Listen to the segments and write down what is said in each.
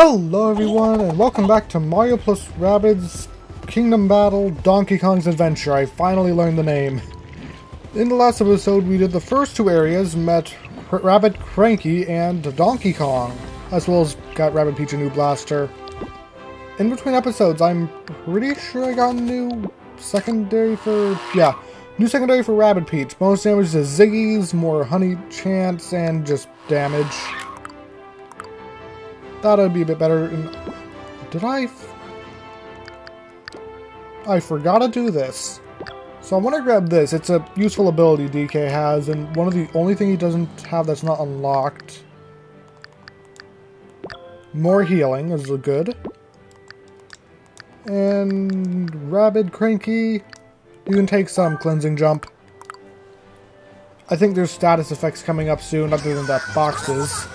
Hello everyone and welcome back to Mario plus Rabbids Kingdom Battle Donkey Kong's Adventure. I finally learned the name. In the last episode we did the first two areas, met Rabbid Cranky and Donkey Kong, as well as got Rabbid Peach a new blaster. In between episodes I'm pretty sure I got a new secondary for... yeah, new secondary for Rabbid Peach. Bonus damage to Ziggy's, more honey chance, and just damage. Thought it'd be a bit better. In... Did I? I forgot to do this. So I want to grab this. It's a useful ability DK has, and one of the only thing he doesn't have that's not unlocked. More healing is good. And Rabbid Cranky, you can take some cleansing jump. I think there's status effects coming up soon other than that boxes.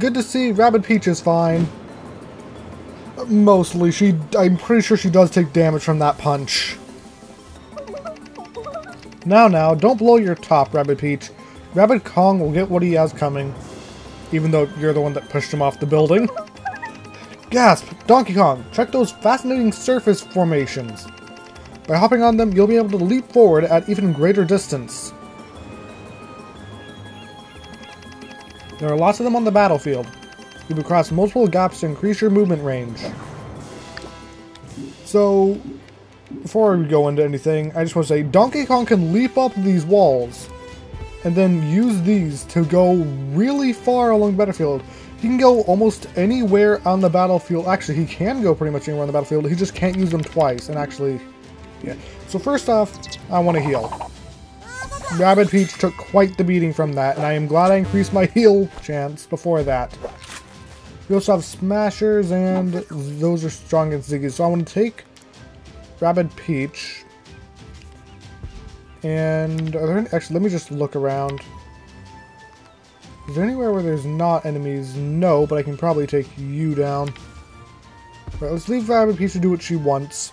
Good to see Rabbid Peach is fine. Mostly, she. I'm pretty sure she does take damage from that punch. Now, now, don't blow your top, Rabbid Peach. Rabbid Kong will get what he has coming. Even though you're the one that pushed him off the building. Gasp! Donkey Kong, check those fascinating surface formations. By hopping on them, you'll be able to leap forward at even greater distance. There are lots of them on the battlefield. You can cross multiple gaps to increase your movement range. So, before we go into anything, I just want to say Donkey Kong can leap up these walls and then use these to go really far along the battlefield. He can go almost anywhere on the battlefield. Actually, he can go pretty much anywhere on the battlefield. He just can't use them twice. And actually, yeah. So first off, I want to heal. Rabbid Peach took quite the beating from that, and I am glad I increased my heal chance before that. We also have Smashers, and those are strong against Ziggy. So I want to take Rabbid Peach. And are there any, actually, let me just look around. Is there anywhere where there's not enemies? No, but I can probably take you down. Right, let's leave Rabbid Peach to do what she wants.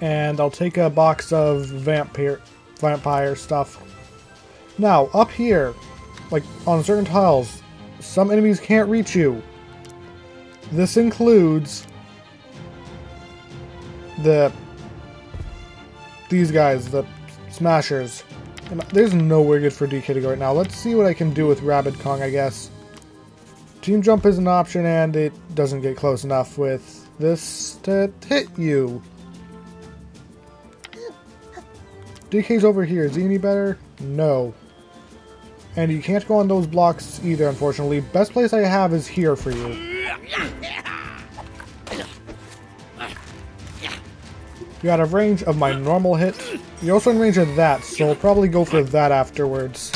And I'll take a box of vampire vampire stuff. Now, up here, like on certain tiles, some enemies can't reach you. This includes the these guys, the smashers. There's nowhere good for DK to go right now. Let's see what I can do with Rabbid Kong, I guess. Team jump is an option and it doesn't get close enough with this to hit you. DK's over here. Is he any better? No. And you can't go on those blocks either, unfortunately. Best place I have is here for you. You're out of range of my normal hit. You're also in range of that, so I'll probably go for that afterwards.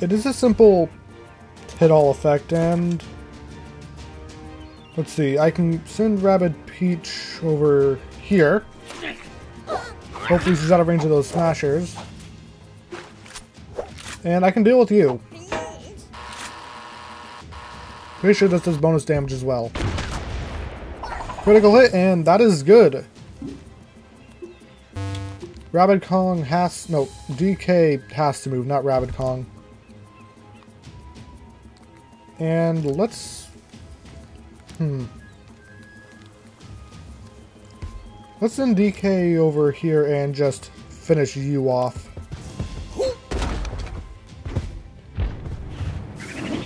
It is a simple hit-all effect, and Let's see, I can send Rabbid Peach over here. Hopefully she's out of range of those smashers. And I can deal with you. Pretty sure this does bonus damage as well. Critical hit, and that is good. Rabbid Kong has... No, DK has to move, not Rabbid Kong. And let's Hmm. Let's send DK over here and just finish you off.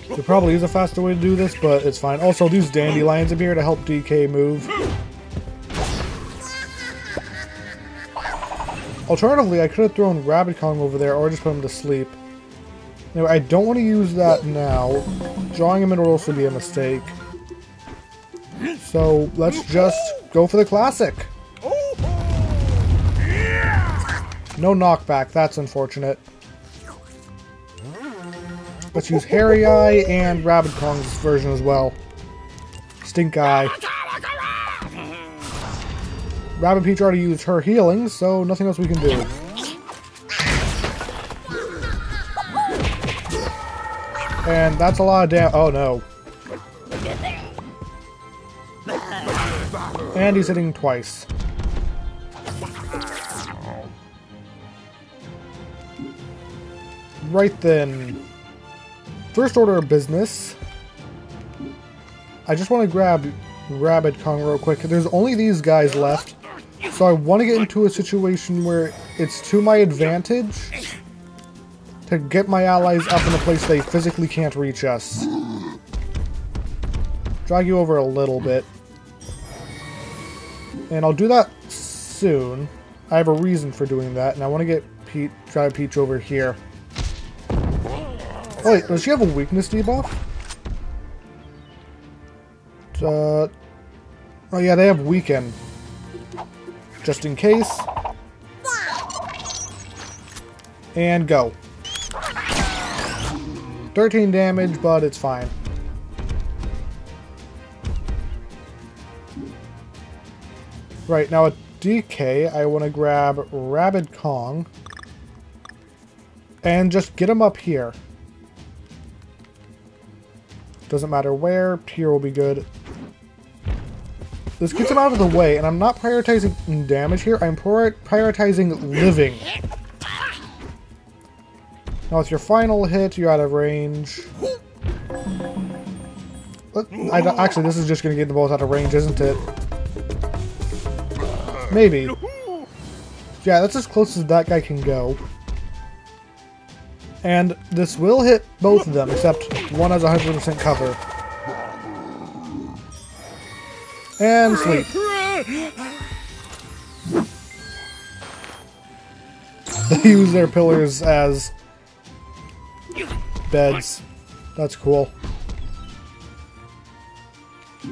There probably is a faster way to do this, but it's fine. Also, these dandelions here to help DK move. Alternatively, I could have thrown Rabbid Kong over there or just put him to sleep. Anyway, I don't want to use that now. Drawing him in would also be a mistake. So, let's just go for the classic. No knockback, that's unfortunate. Let's use Hairy Eye and Rabbid Kong's version as well. Stink Eye. Rabbid Peach already used her healing, so nothing else we can do. And that's a lot of damage. Oh no. And he's hitting twice. Right then. First order of business. I just want to grab Rabbid Kong real quick. There's only these guys left. So I want to get into a situation where it's to my advantage to get my allies up in a place they physically can't reach us. Drag you over a little bit. And I'll do that soon. I have a reason for doing that, and I want to get Pete, drive Peach over here. Oh wait, does she have a weakness debuff? Uh, oh yeah, they have weaken. Just in case. And go. 13 damage, but it's fine. Right, now at DK, I want to grab Rabbid Kong. And just get him up here. Doesn't matter where, here will be good. This gets him out of the way, and I'm not prioritizing damage here, I'm prioritizing living. Now with your final hit, you're out of range. I, actually, this is just going to get the both out of range, isn't it? Maybe. Yeah, that's as close as that guy can go. And this will hit both of them, except one has 100% cover. And sleep. They use their pillars as beds. That's cool.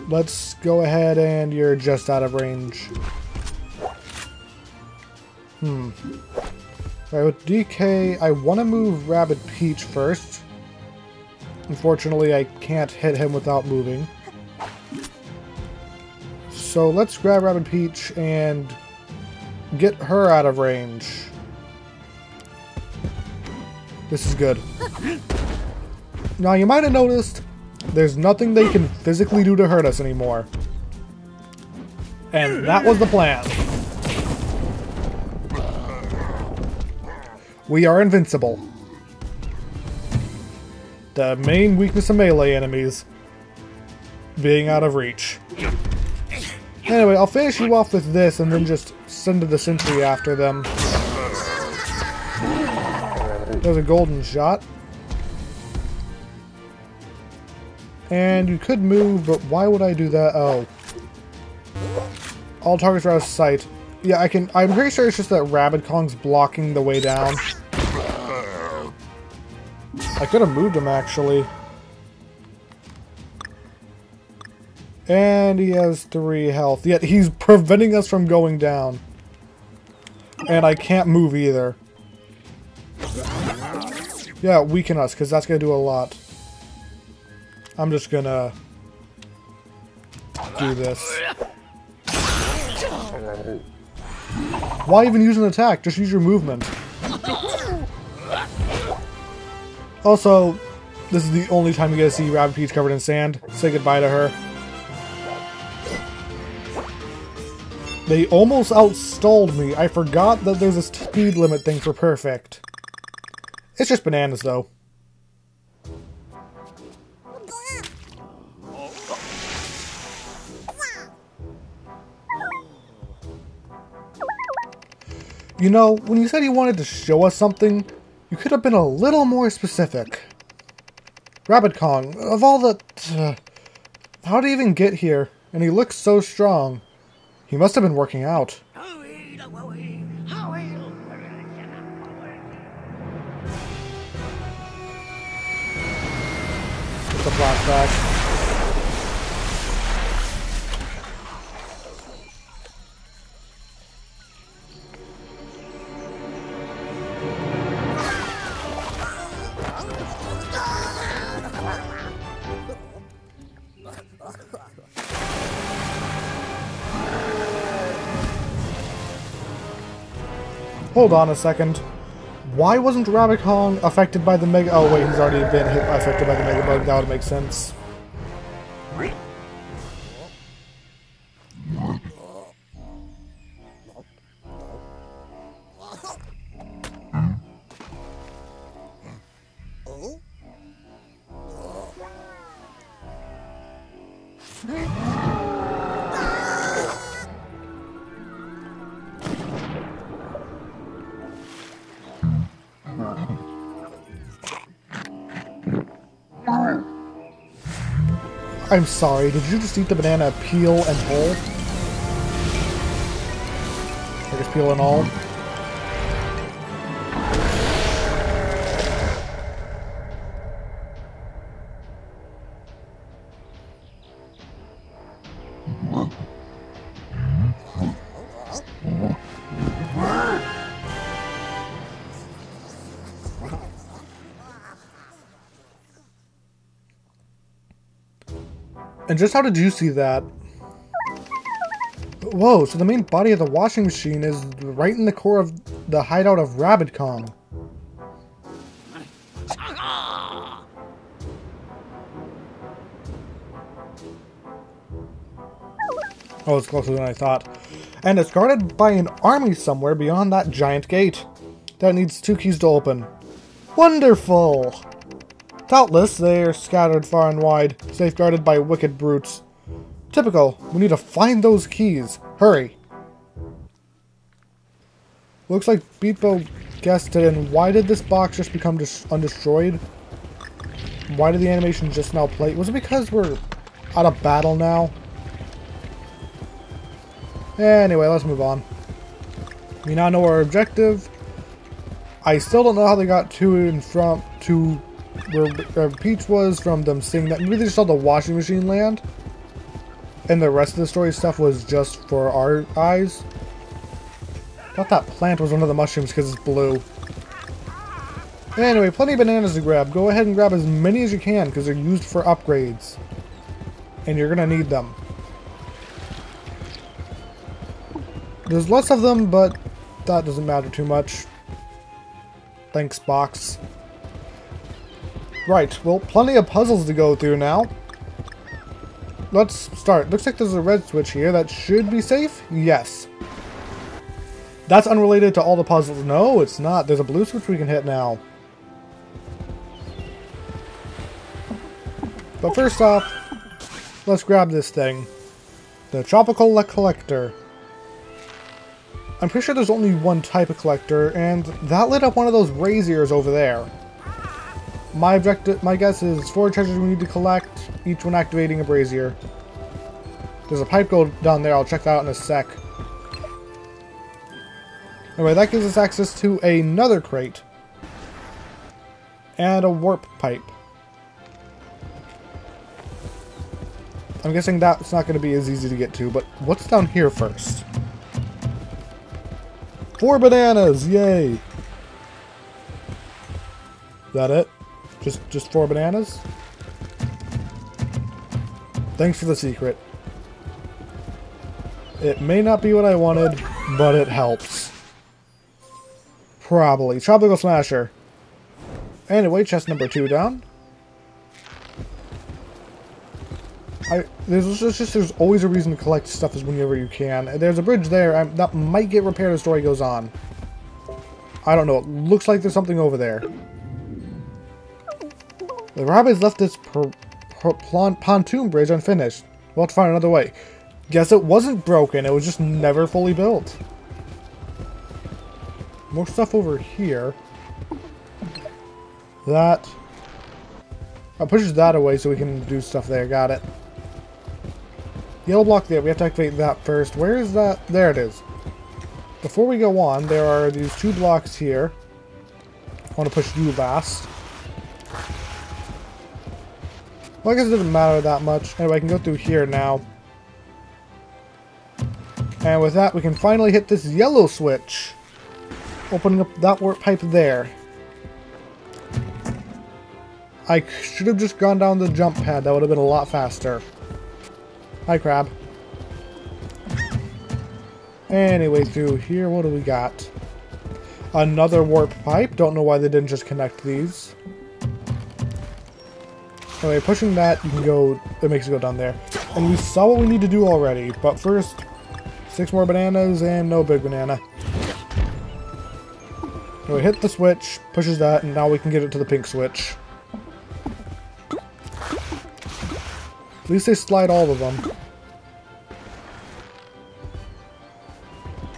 Let's go ahead and you're just out of range. Hmm. Alright, with DK, I want to move Rabbid Peach first. Unfortunately, I can't hit him without moving. So let's grab Rabbid Peach and get her out of range. This is good. Now, you might have noticed there's nothing they can physically do to hurt us anymore. And that was the plan. We are invincible. The main weakness of melee enemies being out of reach. Anyway, I'll finish you off with this and then just send the sentry after them. There's a golden shot. And you could move, but why would I do that? Oh. All targets are out of sight. Yeah, I can. I'm pretty sure it's just that Rabbid Kong's blocking the way down. I could have moved him, actually. And he has three health. Yet he's preventing us from going down. And I can't move either. Yeah, weaken us, because that's going to do a lot. I'm just going to do this. Why even use an attack? Just use your movement. Also, this is the only time you get to see Rabbid Peach covered in sand. Say goodbye to her. They almost outstalled me. I forgot that there's a speed limit thing for perfect. It's just bananas, though. You know, when you said you wanted to show us something, you could have been a little more specific. Rabbid Kong, of all the... Uh, how'd he even get here? And he looks so strong. He must have been working out. It's a flashback. Hold on a second. Why wasn't Rabbid Kong affected by the Mega... Oh wait, he's already been hit, affected by the Mega Bug. That would make sense. I'm sorry, did you just eat the banana peel and whole? I guess peel and all? And just how did you see that? Whoa, so the main body of the washing machine is right in the core of the hideout of Rabbid Kong. Oh, it's closer than I thought. And it's guarded by an army somewhere beyond that giant gate. That needs two keys to open. Wonderful! Doubtless, they are scattered far and wide, safeguarded by wicked brutes. Typical. We need to find those keys. Hurry. Looks like Beep-0 guessed it, and why did this box just become undestroyed? Why did the animation just now play? Was it because we're out of battle now? Anyway, let's move on. We now know our objective. I still don't know how they got to and from to where, where Peach was from them seeing that. Maybe they saw the washing machine land. And the rest of the story stuff was just for our eyes. thought that plant was one of the mushrooms because it's blue. Anyway, plenty of bananas to grab. Go ahead and grab as many as you can because they're used for upgrades. And you're going to need them. There's less of them, but that doesn't matter too much. Thanks, box. Right, well, plenty of puzzles to go through now. Let's start. Looks like there's a red switch here that should be safe? Yes. That's unrelated to all the puzzles. No, it's not. There's a blue switch we can hit now. But first off, let's grab this thing. The Tropical Collector. I'm pretty sure there's only one type of collector, and that lit up one of those braziers over there. My objective, my guess is four treasures we need to collect, each one activating a brazier. There's a pipe go down there, I'll check that out in a sec. Anyway, that gives us access to another crate. And a warp pipe. I'm guessing that's not going to be as easy to get to, but what's down here first? Four bananas! Yay! That it? Just, just four bananas? Thanks for the secret. It may not be what I wanted, but it helps. Probably. Tropical Smasher. Anyway, chest number two down. I, there's just, there's always a reason to collect stuff as whenever you can. There's a bridge there I'm, that might get repaired as the story goes on. I don't know. It looks like there's something over there. The Rabbids left this pontoon bridge unfinished. We'll have to find another way. Guess it wasn't broken, it was just never fully built. More stuff over here. That. Oh, pushes that away so we can do stuff there. Got it. Yellow block there. We have to activate that first. Where is that? There it is. Before we go on, there are these two blocks here. I want to push you last. Well, I guess it doesn't matter that much. Anyway, I can go through here now. And with that, we can finally hit this yellow switch. Opening up that warp pipe there. I should have just gone down the jump pad. That would have been a lot faster. Hi, Crab. Anyway, through here, what do we got? Another warp pipe. Don't know why they didn't just connect these. Anyway, pushing that, you can go, it makes you go down there. And we saw what we need to do already, but first, six more bananas and no big banana. We hit the switch, pushes that, and now we can get it to the pink switch. At least they slide all of them.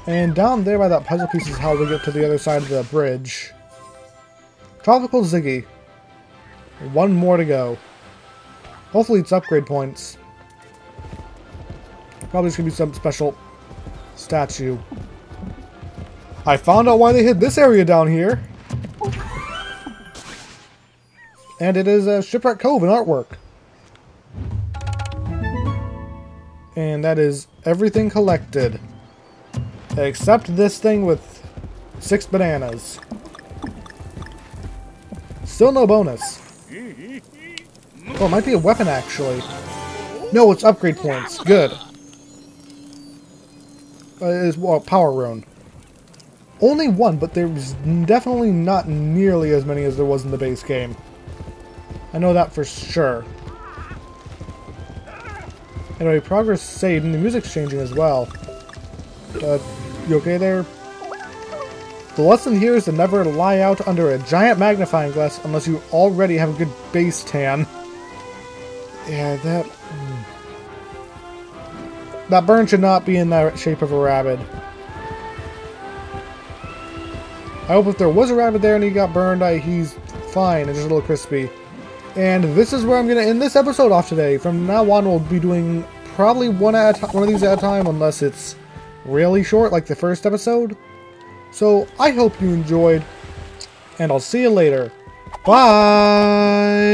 And down there by that puzzle piece is how we get to the other side of the bridge. Tropical Ziggy. One more to go. Hopefully it's upgrade points. Probably just gonna be some special statue. I found out why they hid this area down here. And it is a Shipwreck Cove in artwork. And that is everything collected. Except this thing with six bananas. Still no bonus. Oh, it might be a weapon, actually. No, it's upgrade points. Good. Uh, it's well, power rune. Only one, but there's definitely not nearly as many as there was in the base game. I know that for sure. Anyway, progress saved, and the music's changing as well. Uh, you okay there? The lesson here is to never lie out under a giant magnifying glass unless you already have a good base tan. Yeah, that... Hmm. That burn should not be in the shape of a rabbit. I hope if there was a rabbit there and he got burned, I, he's fine and just a little crispy. And this is where I'm going to end this episode off today. From now on, we'll be doing probably one at one of these at a time, unless it's really short, like the first episode. So I hope you enjoyed, and I'll see you later. Bye!